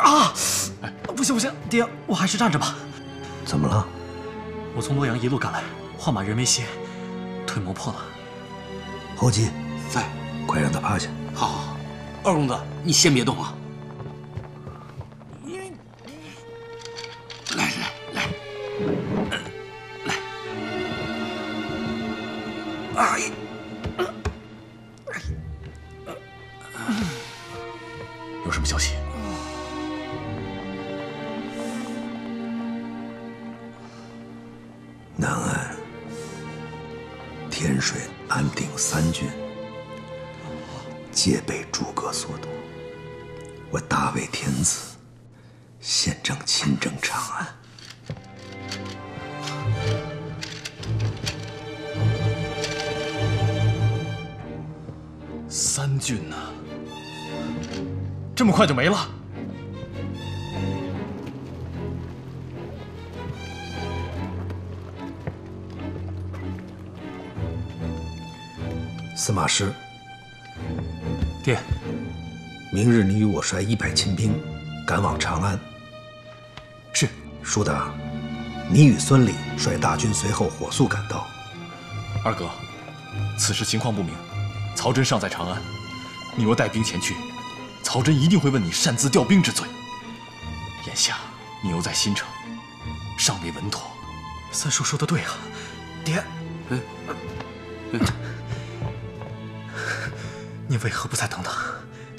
啊！不行不行，爹，我还是站着吧。怎么了？我从洛阳一路赶来，换马人没歇，腿磨破了。侯吉，在，快让他趴下。好，好，好。二公子，你先别动啊。来来来，来。有什么消息？南岸天水安定三郡皆被诸葛所夺，我大魏天子现正亲征长安。三郡呢？这么快就没了？司马师，爹，明日你与我率一百亲兵赶往长安。是。舒达，你与孙礼率大军随后火速赶到。二哥，此时情况不明，曹真尚在长安，你若带兵前去，曹真一定会问你擅自调兵之罪。眼下你又在新城，尚未稳妥。三叔说的对啊，爹。嗯。你为何不再等等？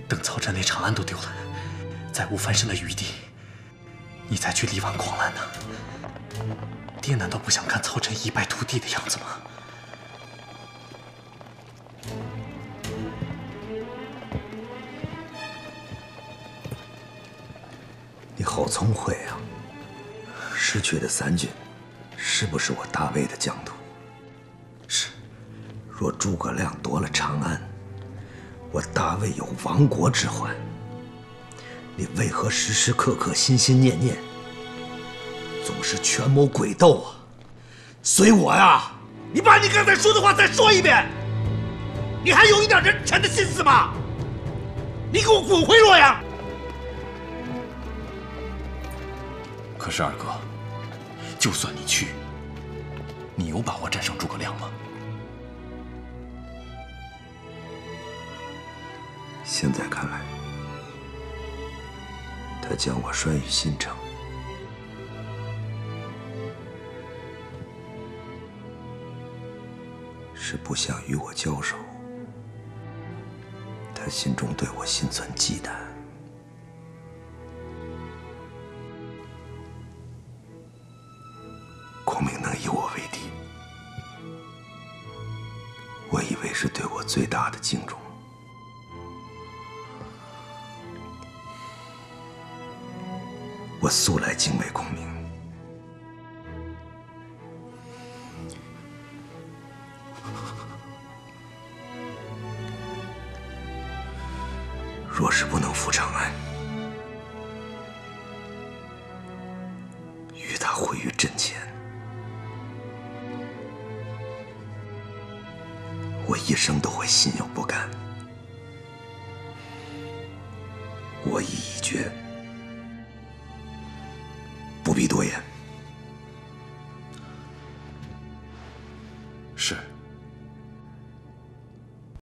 等曹真连长安都丢了，再无翻身的余地，你再去力挽狂澜呢？爹难道不想看曹真一败涂地的样子吗？好聪慧啊！失去的三郡，是不是我大魏的疆土？是。若诸葛亮夺了长安，我大魏有亡国之患。你为何时时刻刻心心念念，总是权谋诡斗啊？随我呀！你把你刚才说的话再说一遍。你还有一点人臣的心思吗？你给我滚回洛阳！可是二哥，就算你去，你有把握战胜诸葛亮吗？现在看来，他将我拴于新城，是不想与我交手。他心中对我心存忌惮。是对我最大的敬重。我素来敬畏孔明，若是不能赴长安，与他会于阵前，我一生都会心有不甘。我意已决不必多言。